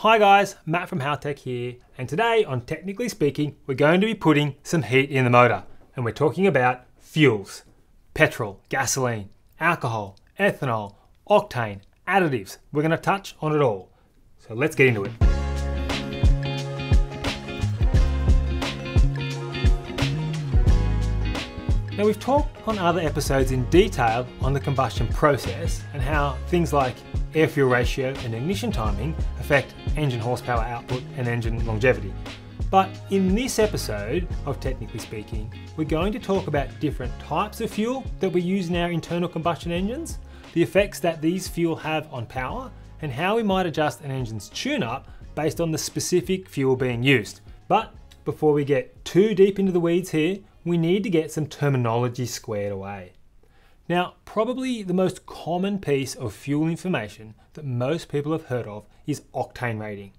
Hi guys, Matt from Haltech here, and today on Technically Speaking, we're going to be putting some heat in the motor, and we're talking about fuels. Petrol, gasoline, alcohol, ethanol, octane, additives. We're going to touch on it all. So let's get into it. Now we've talked on other episodes in detail on the combustion process and how things like air fuel ratio and ignition timing affect engine horsepower output and engine longevity. But in this episode of Technically Speaking, we're going to talk about different types of fuel that we use in our internal combustion engines, the effects that these fuel have on power, and how we might adjust an engine's tune-up based on the specific fuel being used. But before we get too deep into the weeds here, we need to get some terminology squared away. Now, probably the most common piece of fuel information that most people have heard of is octane rating.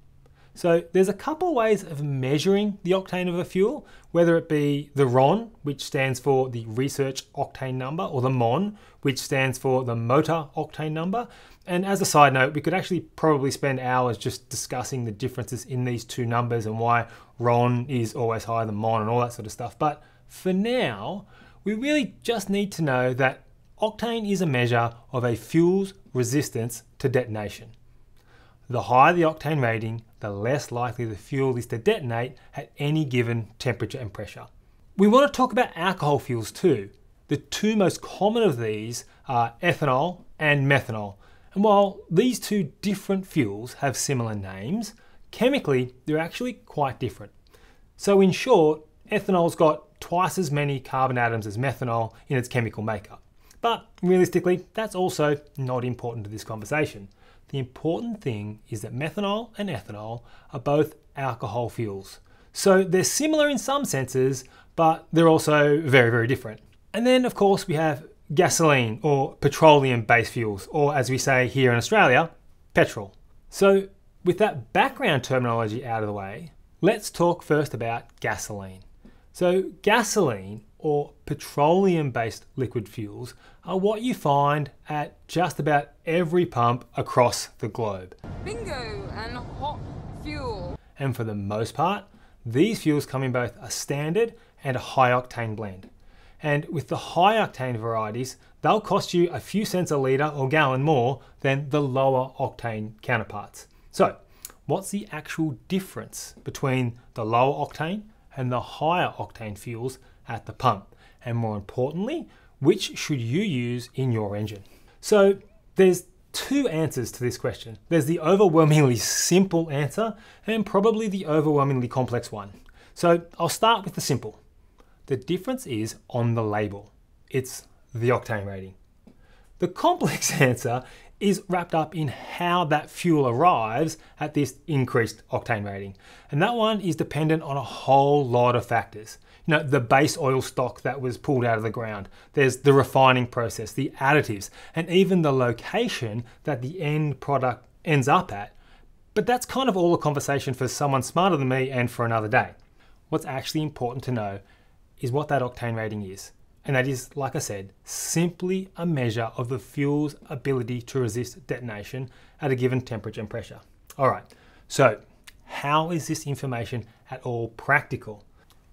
So there's a couple ways of measuring the octane of a fuel, whether it be the RON, which stands for the research octane number, or the MON, which stands for the motor octane number. And as a side note, we could actually probably spend hours just discussing the differences in these two numbers and why RON is always higher than MON and all that sort of stuff. But for now, we really just need to know that octane is a measure of a fuel's resistance to detonation. The higher the octane rating, the less likely the fuel is to detonate at any given temperature and pressure. We want to talk about alcohol fuels too. The two most common of these are ethanol and methanol. And while these two different fuels have similar names, chemically they're actually quite different. So in short, ethanol's got twice as many carbon atoms as methanol in its chemical makeup. But realistically, that's also not important to this conversation. The important thing is that methanol and ethanol are both alcohol fuels. So they're similar in some senses, but they're also very, very different. And then, of course, we have gasoline or petroleum based fuels, or as we say here in Australia, petrol. So, with that background terminology out of the way, let's talk first about gasoline. So gasoline or petroleum-based liquid fuels are what you find at just about every pump across the globe. Bingo and hot fuel. And for the most part, these fuels come in both a standard and a high octane blend. And with the high octane varieties, they'll cost you a few cents a litre or gallon more than the lower octane counterparts. So, what's the actual difference between the lower octane and the higher octane fuels at the pump? And more importantly, which should you use in your engine? So there's two answers to this question. There's the overwhelmingly simple answer and probably the overwhelmingly complex one. So I'll start with the simple. The difference is on the label. It's the octane rating. The complex answer is wrapped up in how that fuel arrives at this increased octane rating. And that one is dependent on a whole lot of factors. You know, the base oil stock that was pulled out of the ground. There's the refining process, the additives, and even the location that the end product ends up at. But that's kind of all a conversation for someone smarter than me and for another day. What's actually important to know is what that octane rating is. And that is, like I said, simply a measure of the fuel's ability to resist detonation at a given temperature and pressure. All right, so how is this information at all practical?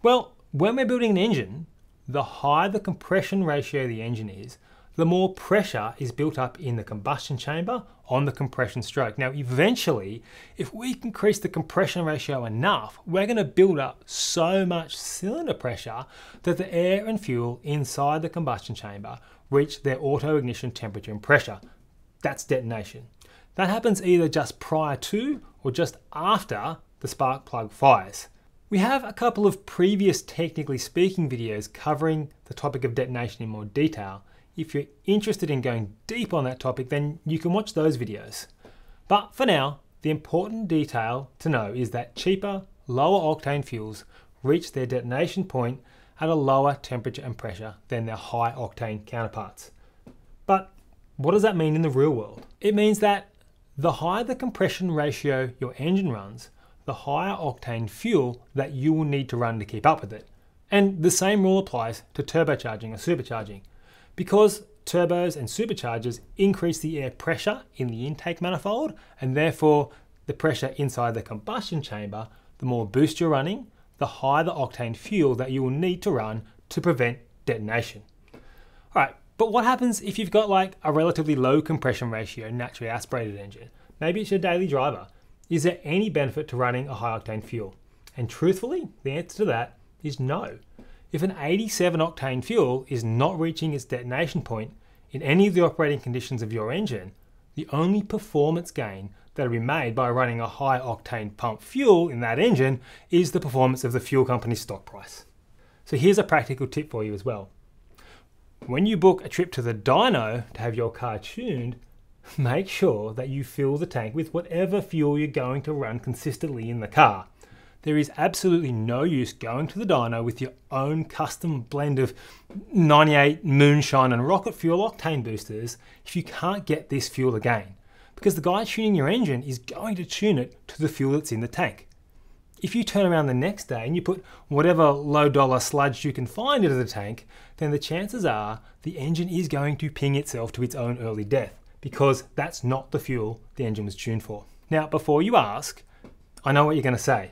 Well, when we're building an engine, the higher the compression ratio the engine is, the more pressure is built up in the combustion chamber on the compression stroke. Now, eventually, if we increase the compression ratio enough, we're going to build up so much cylinder pressure that the air and fuel inside the combustion chamber reach their auto ignition temperature and pressure. That's detonation. That happens either just prior to or just after the spark plug fires. We have a couple of previous technically speaking videos covering the topic of detonation in more detail, if you're interested in going deep on that topic, then you can watch those videos. But for now, the important detail to know is that cheaper, lower octane fuels reach their detonation point at a lower temperature and pressure than their high octane counterparts. But what does that mean in the real world? It means that the higher the compression ratio your engine runs, the higher octane fuel that you will need to run to keep up with it. And the same rule applies to turbocharging or supercharging. Because turbos and superchargers increase the air pressure in the intake manifold and therefore the pressure inside the combustion chamber, the more boost you're running, the higher the octane fuel that you will need to run to prevent detonation. Alright, but what happens if you've got like a relatively low compression ratio naturally aspirated engine? Maybe it's your daily driver. Is there any benefit to running a high octane fuel? And truthfully, the answer to that is no. If an 87 octane fuel is not reaching its detonation point in any of the operating conditions of your engine, the only performance gain that will be made by running a high octane pump fuel in that engine is the performance of the fuel company's stock price. So here's a practical tip for you as well. When you book a trip to the dyno to have your car tuned, make sure that you fill the tank with whatever fuel you're going to run consistently in the car. There is absolutely no use going to the dyno with your own custom blend of 98 moonshine and rocket fuel octane boosters if you can't get this fuel again, because the guy tuning your engine is going to tune it to the fuel that's in the tank. If you turn around the next day and you put whatever low dollar sludge you can find into the tank, then the chances are the engine is going to ping itself to its own early death because that's not the fuel the engine was tuned for. Now, before you ask, I know what you're going to say.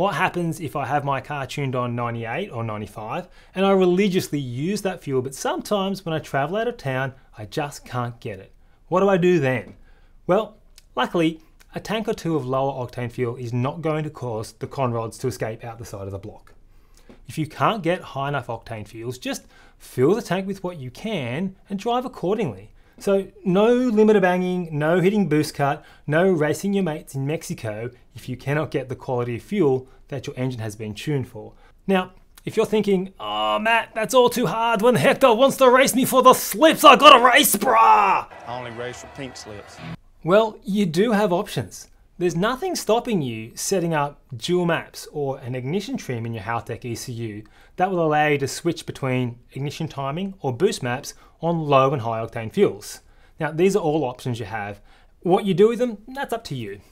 What happens if I have my car tuned on 98 or 95 and I religiously use that fuel, but sometimes when I travel out of town, I just can't get it? What do I do then? Well, luckily, a tank or two of lower octane fuel is not going to cause the con rods to escape out the side of the block. If you can't get high enough octane fuels, just fill the tank with what you can and drive accordingly. So no limiter banging, no hitting boost cut, no racing your mates in Mexico if you cannot get the quality of fuel that your engine has been tuned for. Now, if you're thinking, oh Matt, that's all too hard when Hector wants to race me for the slips, I gotta race, brah! I only race for pink slips. Well, you do have options. There's nothing stopping you setting up dual maps or an ignition trim in your Haltech ECU that will allow you to switch between ignition timing or boost maps on low and high octane fuels. Now, these are all options you have. What you do with them, that's up to you.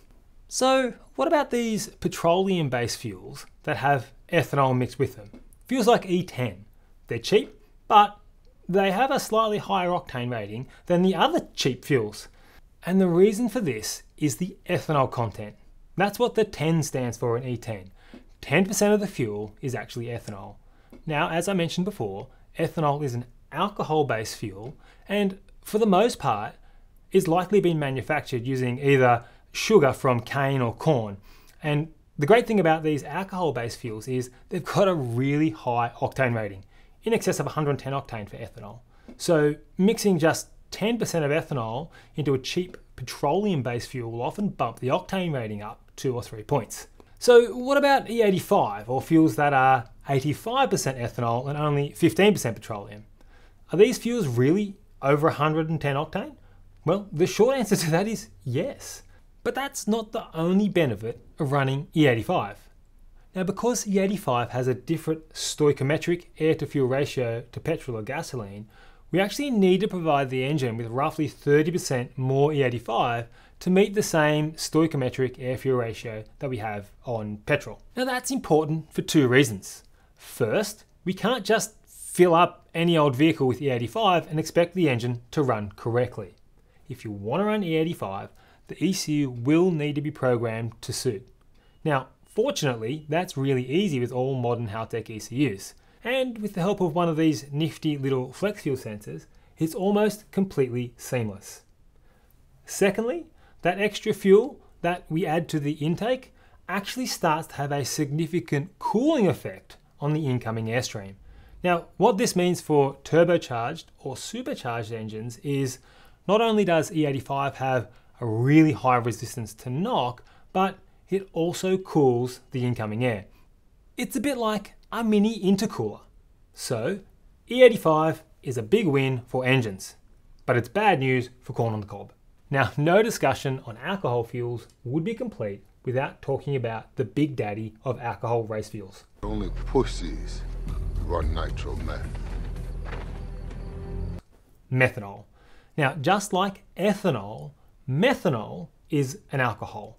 So, what about these petroleum based fuels that have ethanol mixed with them? Fuels like E10. They're cheap, but they have a slightly higher octane rating than the other cheap fuels. And the reason for this is the ethanol content. That's what the 10 stands for in E10. 10% of the fuel is actually ethanol. Now, as I mentioned before, ethanol is an alcohol based fuel and for the most part is likely been manufactured using either sugar from cane or corn. And the great thing about these alcohol based fuels is they've got a really high octane rating, in excess of 110 octane for ethanol. So mixing just 10% of ethanol into a cheap petroleum based fuel will often bump the octane rating up two or three points. So, what about E85 or fuels that are 85% ethanol and only 15% petroleum? Are these fuels really over 110 octane? Well, the short answer to that is yes. But that's not the only benefit of running E85. Now, because E85 has a different stoichiometric air to fuel ratio to petrol or gasoline, we actually need to provide the engine with roughly 30% more E85 to meet the same stoichiometric air fuel ratio that we have on petrol. Now that's important for two reasons. First, we can't just fill up any old vehicle with E85 and expect the engine to run correctly. If you want to run E85, the ECU will need to be programmed to suit. Now, fortunately, that's really easy with all modern Haltech ECUs. And with the help of one of these nifty little flex fuel sensors, it's almost completely seamless. Secondly, that extra fuel that we add to the intake actually starts to have a significant cooling effect on the incoming airstream. Now, what this means for turbocharged or supercharged engines is not only does E85 have a really high resistance to knock, but it also cools the incoming air. It's a bit like a mini intercooler. So, E85 is a big win for engines, but it's bad news for corn on the cob. Now, no discussion on alcohol fuels would be complete without talking about the big daddy of alcohol race fuels. Only pussies run nitro meth. Methanol. Now, just like ethanol, methanol is an alcohol,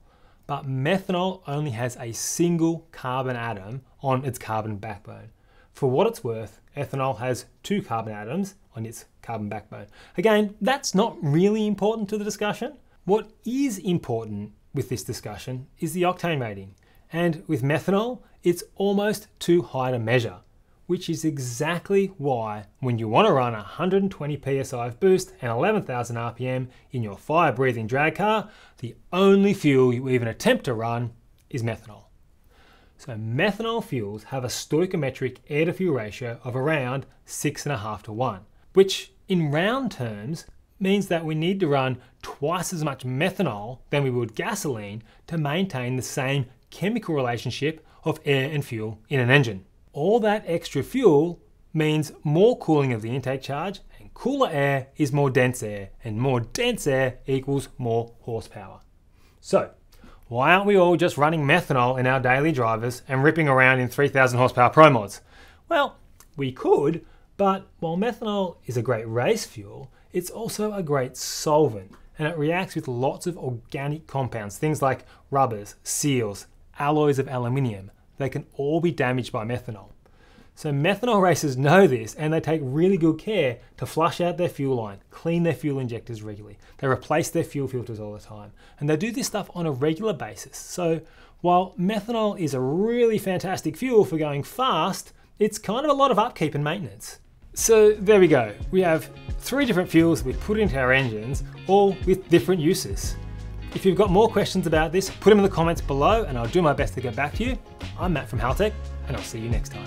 but methanol only has a single carbon atom on its carbon backbone. For what it's worth, ethanol has two carbon atoms on its carbon backbone. Again, that's not really important to the discussion. What is important with this discussion is the octane rating. And with methanol, it's almost too high to measure, which is exactly why when you want to run 120 psi of boost and 11,000 RPM in your fire breathing drag car, the only fuel you even attempt to run is methanol. So methanol fuels have a stoichiometric air to fuel ratio of around 6.5 to 1, which in round terms means that we need to run twice as much methanol than we would gasoline to maintain the same chemical relationship of air and fuel in an engine. All that extra fuel means more cooling of the intake charge, and cooler air is more dense air, and more dense air equals more horsepower. So, why aren't we all just running methanol in our daily drivers and ripping around in 3000 horsepower Pro Mods? Well, we could, but while methanol is a great race fuel, it's also a great solvent and it reacts with lots of organic compounds, things like rubbers, seals, alloys of aluminium. They can all be damaged by methanol. So methanol racers know this and they take really good care to flush out their fuel line, clean their fuel injectors regularly. They replace their fuel filters all the time. And they do this stuff on a regular basis. So while methanol is a really fantastic fuel for going fast, it's kind of a lot of upkeep and maintenance. So there we go. We have three different fuels we put into our engines, all with different uses. If you've got more questions about this, put them in the comments below and I'll do my best to get back to you. I'm Matt from Haltech and I'll see you next time.